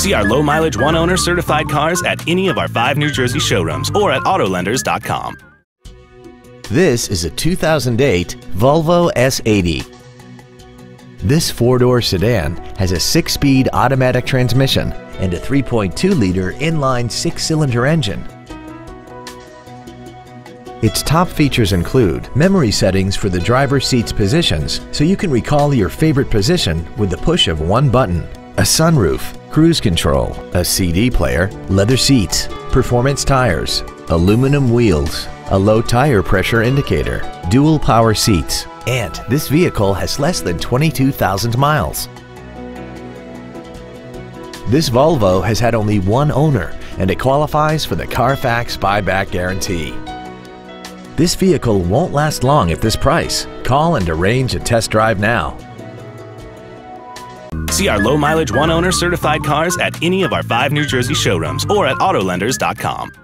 See our low mileage one owner certified cars at any of our five New Jersey showrooms or at Autolenders.com. This is a 2008 Volvo S80. This four-door sedan has a six-speed automatic transmission and a 3.2-liter inline six-cylinder engine. Its top features include memory settings for the driver's seat's positions so you can recall your favorite position with the push of one button, a sunroof, cruise control, a CD player, leather seats, performance tires, aluminum wheels, a low tire pressure indicator, dual power seats, and this vehicle has less than 22,000 miles. This Volvo has had only one owner and it qualifies for the Carfax buyback guarantee. This vehicle won't last long at this price. Call and arrange a test drive now. See our low mileage one owner certified cars at any of our five New Jersey showrooms or at Autolenders.com.